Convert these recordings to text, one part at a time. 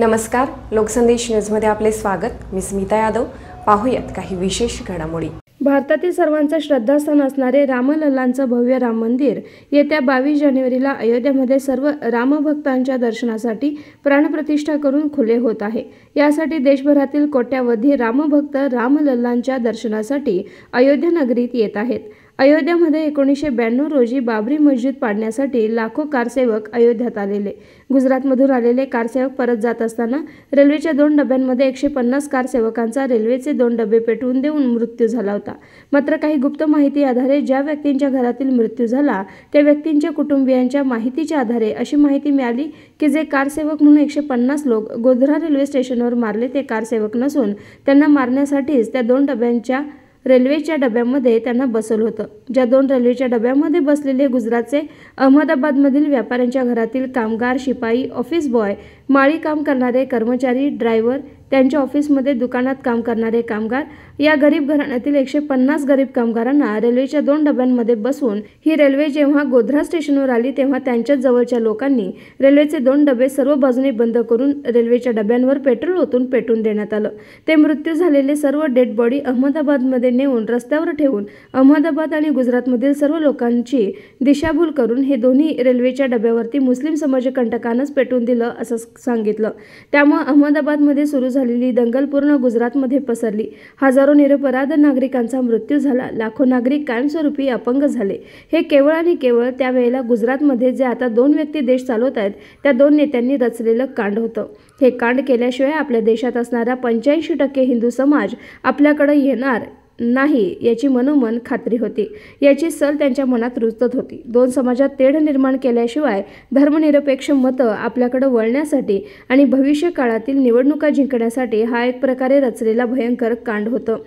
नमस्कार लोकसंदेश न्यूजमध्ये आपले स्वागत. मी स्मिता यादव. पाहूयात काही विशेष घडामोडी. भारतातील सर्वांचं श्रद्धास्थान असणारे रामलल्लांचं भव्य राम मंदिर येत्या बावीस जानेवारीला अयोध्येमध्ये सर्व रामभक्तांच्या दर्शनासाठी प्राणप्रतिष्ठा करून खुले होत आहे. यासाठी देशभरातील कोट्यावधी रामभक्त रामलल्लांच्या दर्शनासाठी अयोध्या नगरीत येत आहेत. अयोध्यामध्ये एकोणीसशे ब्याण्णव रोजी बाबरी मस्जिद पाडण्यासाठी लाखो कारसेवक अयोध्यात आलेले. गुजरातमधून आलेले कारसेवक परत जात असताना रेल्वेच्या दोन डब्यांमध्ये एकशे पन्नास कारसेवकांचा रेल्वेचे दोन डबे पेटवून देऊन मृत्यू झाला होता. मात्र काही गुप्त माहिती आधारे ज्या व्यक्तींच्या घरातील मृत्यू झाला त्या व्यक्तींच्या कुटुंबियांच्या माहितीच्या आधारे अशी माहिती मिळाली की जे कारसेवक म्हणून एकशे पन्नास लोक गोधरा रेल्वे स्टेशनवर मारले ते कारसेवक नसून त्यांना मारण्यासाठीच त्या दोन डब्यांच्या रेल्वेच्या डब्यामध्ये त्यांना बसवलं होतं. ज्या दोन रेल्वेच्या डब्यामध्ये बसलेले गुजरातचे अहमदाबादमधील व्यापाऱ्यांच्या घरातील कामगार शिपाई ऑफिस बॉय माळी काम करणारे कर्मचारी ड्रायव्हर त्यांच्या ऑफिसमध्ये दुकानात काम करणारे कामगार या गरीब घराण्यातील एकशे पन्नास गरीब कामगारांना रेल्वेच्या दोन डब्यांमध्ये बसवून ही रेल्वे जेव्हा गोध्रा स्टेशनवर आली तेव्हा त्यांच्याच जवळच्या लोकांनी रेल्वेचे दोन डबे सर्व बाजूने बंद करून रेल्वेच्या डब्यांवर पेट्रोल ओतून पेटून देण्यात आलं. ते मृत्यू झालेले सर्व डेड बॉडी अहमदाबादमध्ये नेऊन रस्त्यावर ठेवून अहमदाबाद आणि गुजरातमधील सर्व लोकांची दिशाभूल करून हे दोन्ही रेल्वेच्या डब्यावरती मुस्लिम समाजकंटकानंच पेटून दिलं असं सांगितलं. त्यामुळे अहमदाबादमध्ये सुरू झालेली दंगल पूर्ण गुजरातमध्ये पसरली. हजारो निरपराध नागरिकांचा मृत्यू झाला. लाखो नागरिक कायमस्वरूपी अपंग झाले. हे केवळ आणि केवळ त्यावेळेला गुजरातमध्ये जे आता दोन व्यक्ती देश चालवत आहेत त्या दोन नेत्यांनी रचलेलं कांड होतं. हे कांड केल्याशिवाय आपल्या देशात असणारा पंच्याऐंशी टक्के हिंदू समाज आपल्याकडे येणार नाही याची मनोमन खात्री होती. याची सल त्यांच्या मनात रुजत होती. दोन समाजात तेढ निर्माण केल्याशिवाय धर्मनिरपेक्ष मतं आपल्याकडे वळण्यासाठी आणि भविष्य काळातील निवडणुका जिंकण्यासाठी हा एक प्रकारे रचलेला भयंकर कांड होतं.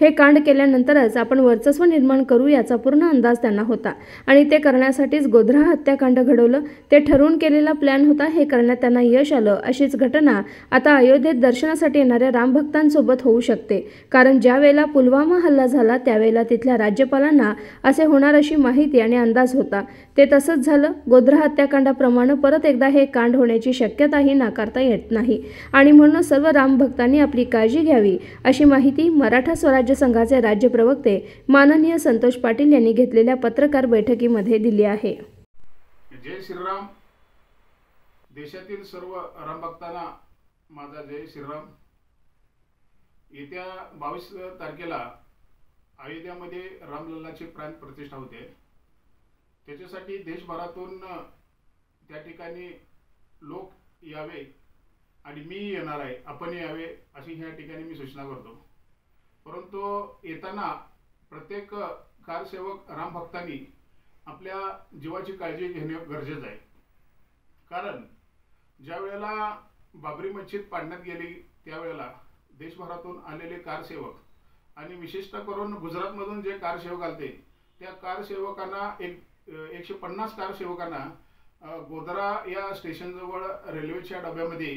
हे कांड केल्यानंतरच आपण वर्चस्व निर्माण करू याचा पूर्ण अंदाज त्यांना होता. आणि ते करण्यासाठीच गोध्रा हत्याकांड घडवलं ते ठरवून केलेला प्लॅन होता हे करण्यात त्यांना यश आलं. अशीच घटना आता अयोध्येत दर्शनासाठी येणाऱ्या रामभक्तांसोबत होऊ शकते. कारण ज्या वेळेला पुलवामा हल्ला झाला त्यावेळेला तिथल्या राज्यपालांना असे होणार अशी माहिती आणि अंदाज होता. ते तसंच झालं. गोध्रा हत्याकांडाप्रमाणे परत एकदा हे कांड होण्याची शक्यताही नाकारता येत नाही. आणि म्हणून सर्व रामभक्तांनी आपली काळजी घ्यावी अशी माहिती मराठा स्वराज्य राज्य संघाचे राज्य प्रवक्ते माननीय संतोष पाटील यांनी घेतलेल्या पत्रकार बैठकीमध्ये दिली आहे. जय श्रीराम. देशातील सर्व रामभक्तांना माझा जय श्रीराम. येत्या बावीस तारखेला अयोध्यामध्ये रामलल्लाची प्राण प्रतिष्ठा होते. त्याच्यासाठी देशभरातून त्या ठिकाणी लोक यावे आणि मी येणार आहे आपण यावे अशी ह्या ठिकाणी मी सूचना करतो. परंतु येताना प्रत्येक कारसेवक रामभक्तांनी आपल्या जीवाची काळजी घेणे गरजेचं आहे. कारण ज्या वेळेला बाबरी मस्जिद पाडण्यात गेली त्यावेळेला देशभरातून आलेले कारसेवक आणि विशेषतः करून गुजरातमधून जे कारसेवक आलते त्या कारसेवकांना एक एकशे पन्नास कारसेवकांना गोधरा या स्टेशनजवळ रेल्वेच्या डब्यामध्ये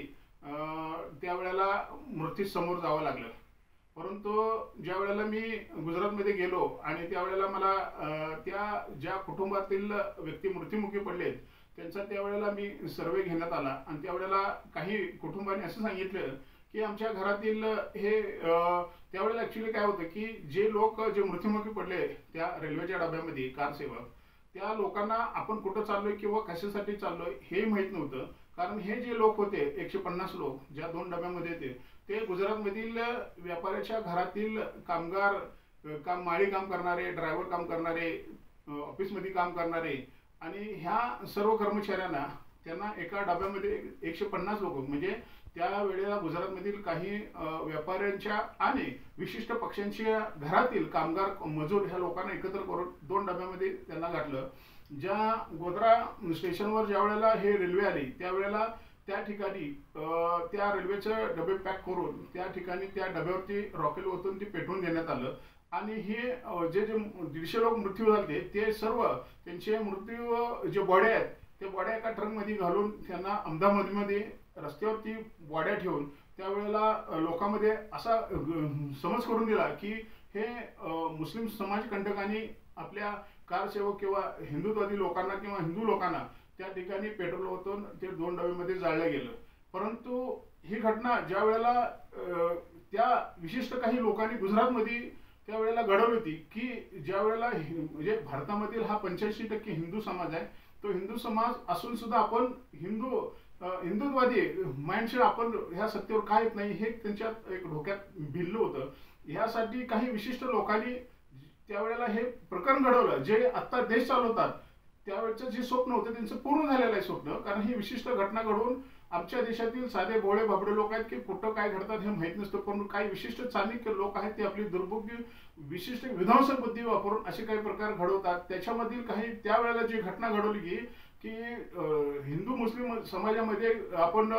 त्यावेळेला मृत्यूसमोर जावं लागलं. परंतु ज्या वेळेला मी गुजरातमध्ये गेलो आणि त्यावेळेला मला त्या ज्या कुटुंबातील व्यक्ती मृत्युमुखी पडलेत त्यांचा त्यावेळेला मी सर्वे घेण्यात आला. आणि त्यावेळेला काही कुटुंबांनी असं सांगितलं की आमच्या घरातील हे त्यावेळेला ॲक्च्युली काय होतं की जे लोक जे मृत्युमुखी पडले त्या रेल्वेच्या डब्यामध्ये कारसेवक त्या लोकांना आपण कुठं चाललोय किंवा कशासाठी चाललोय हे माहीत नव्हतं. कारण हे जे लोक होते एकशे पन्नास लोक ज्या दोन डब्यामध्ये येते ते गुजरातमधील व्यापाऱ्याच्या घरातील कामगार काम माळी काम करणारे ड्रायव्हर काम करणारे ऑफिसमध्ये काम करणारे आणि ह्या सर्व कर्मचाऱ्यांना त्यांना एका डब्यामध्ये एकशे पन्नास लोक म्हणजे त्या वेळेला गुजरातमधील काही व्यापाऱ्यांच्या आणि विशिष्ट पक्षांच्या घरातील कामगार मजूर ह्या लोकांना एकत्र करून दोन डब्यामध्ये त्यांना गाठलं ज्या गोधरा स्टेशनवर ज्या वेळेला हे रेल्वे आली त्यावेळेला त्या ठिकाणी त्या रेल्वेचे डबे पॅक करून त्या ठिकाणी त्या डब्यावरती रॉकेल ओतून ते पेटवून देण्यात आलं. आणि हे जे जे दीडशे लोक मृत्यू झाले ते सर्व त्यांचे मृत्यू जे बॉड्या आहेत ते बॉड्या एका ट्रकमध्ये घालून त्यांना अहमदाबादमध्ये रस्त्यावरती बॉड्या ठेवून त्यावेळेला लोकांमध्ये असा समज करून दिला की हे मुस्लिम समाजकंटकांनी आपल्या कारसेवक किंवा हिंदुत्वादी लोकांना किंवा हिंदू लोकांना त्या ठिकाणी पेट्रोल ओतून ते दोन डब्यामध्ये जाळलं गेलं. परंतु ही घटना ज्या वेळेला त्या विशिष्ट काही लोकांनी गुजरातमध्ये त्यावेळेला घडवली होती की ज्या वेळेला हि- म्हणजे भारतामधील हा पंच्याऐंशी टक्के हिंदू समाज आहे तो हिंदू समाज असून सुद्धा आपण हिंदू हिंदुत्वादी माइंडसेट आपण ह्या सत्तेवर काय येत नाही हे त्यांच्यात एक डोक्यात भिल्लं होतं. ह्यासाठी काही विशिष्ट लोकांनी त्यावेळेला हे प्रकरण घडवलं जे आता देश चालवतात. त्यावेळेचं जे स्वप्न होतं त्यांचं पूर्ण झालेलं आहे स्वप्न. कारण ही विशिष्ट घटना घडवून आमच्या देशातील साधे भोळे भाबडे लोक आहेत की कुठं काय घडतात हे माहीत नसतं पण काही विशिष्ट चाणक्य लोक आहेत ते आपली दुर्भोग्य विशिष्ट विध्वंसक बुद्धी वापरून असे काही प्रकार घडवतात. त्याच्यामधील काही त्यावेळेला जी घटना घडवली की की हिंदू मुस्लिम समाजामध्ये आपण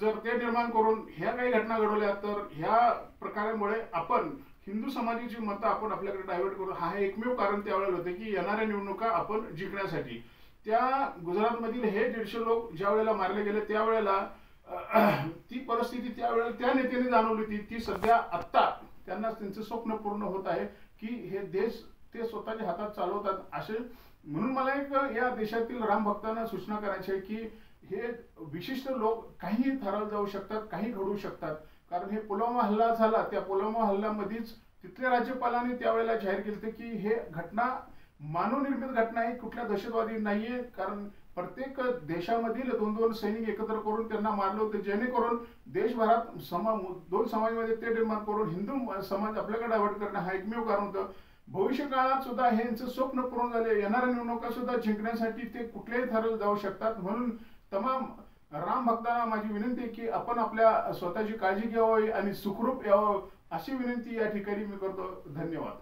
जर ते निर्माण करून ह्या काही घटना घडवल्या तर ह्या प्रकारामुळे आपण हिंदू समाजाची मतं आपण आपल्याकडे डायव्हर्ट करू हा एकमेव कारण त्यावेळेला होते की येणाऱ्या निवडणुका आपण जिंकण्यासाठी. त्या गुजरातमधील हे दीडशे लोक ज्या वेळेला मारले गेले त्यावेळेला ती परिस्थिती त्यावेळेला त्या नेत्याने जाणवली होती. ती सध्या आत्ता त्यांना त्यांचं स्वप्न पूर्ण होत आहे की हे देश ते स्वतःच्या हातात चालवतात असे. म्हणून मला एक या देशातील राम भक्तांना सूचना करायची आहे की हे विशिष्ट लोक काही ठराव जाऊ शकतात काही घडवू शकतात. कारण हे पुलवामा हल्ला झाला त्या पुलवामा हल्ल्यामध्येच तिथल्या राज्यपालांनी त्यावेळेला जाहीर केलं होतं की हे घटना मानवनिर्मित घटना आहे कुठल्या दहशतवादी नाहीये. कारण प्रत्येक देशामधील दोन दोन सैनिक एकत्र करून त्यांना मारले होतं जेणेकरून देशभरात समा दोन समाजामध्ये ते निर्माण करून हिंदू समाज आपल्याकडे डायव्हर्ट करणं हा एकमेव कारण होतं. भविष्यकाळात सुद्धा हे यांचं स्वप्न पूर्ण झाले येणाऱ्या निवडणुका सुद्धा जिंकण्यासाठी ते कुठल्याही ठरवलं जाऊ शकतात. म्हणून तमाम राम भक्तांना माझी विनंती आहे की आपण आपल्या स्वतःची काळजी घ्यावी आणि सुखरूप यावं अशी विनंती या ठिकाणी मी करतो. धन्यवाद.